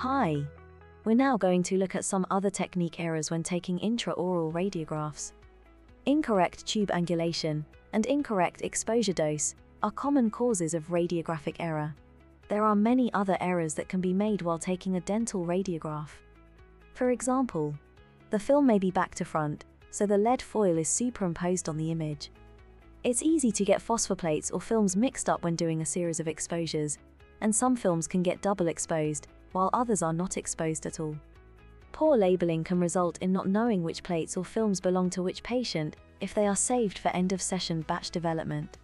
Hi! We're now going to look at some other technique errors when taking intraoral radiographs. Incorrect tube angulation and incorrect exposure dose are common causes of radiographic error. There are many other errors that can be made while taking a dental radiograph. For example, the film may be back to front, so the lead foil is superimposed on the image. It's easy to get phosphor plates or films mixed up when doing a series of exposures, and some films can get double exposed, while others are not exposed at all. Poor labeling can result in not knowing which plates or films belong to which patient if they are saved for end of session batch development.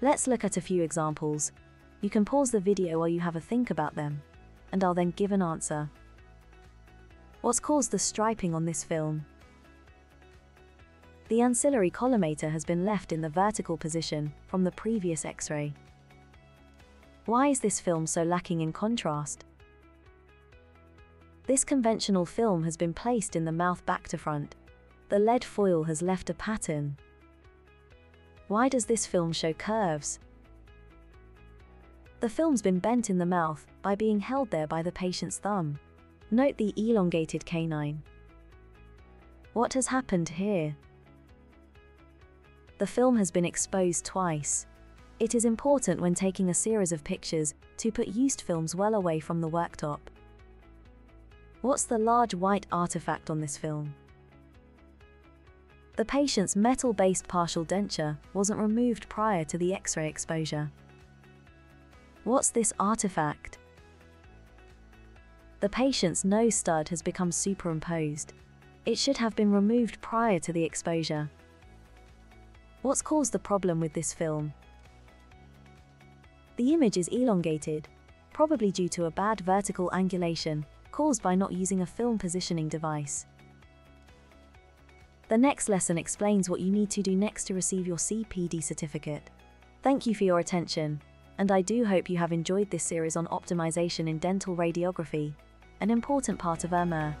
Let's look at a few examples. You can pause the video while you have a think about them, and I'll then give an answer. What's caused the striping on this film? The ancillary collimator has been left in the vertical position from the previous X-ray. Why is this film so lacking in contrast? This conventional film has been placed in the mouth back to front. The lead foil has left a pattern. Why does this film show curves? The film's been bent in the mouth by being held there by the patient's thumb. Note the elongated canine. What has happened here? The film has been exposed twice. It is important when taking a series of pictures to put used films well away from the worktop. What's the large white artifact on this film? The patient's metal-based partial denture wasn't removed prior to the X-ray exposure. What's this artifact? The patient's nose stud has become superimposed. It should have been removed prior to the exposure. What's caused the problem with this film? The image is elongated, probably due to a bad vertical angulation caused by not using a film positioning device. The next lesson explains what you need to do next to receive your CPD certificate. Thank you for your attention, and I do hope you have enjoyed this series on optimization in dental radiography, an important part of IRMER.